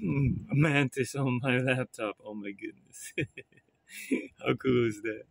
Hmm, mantis on my laptop. Oh my goodness. How cool is that?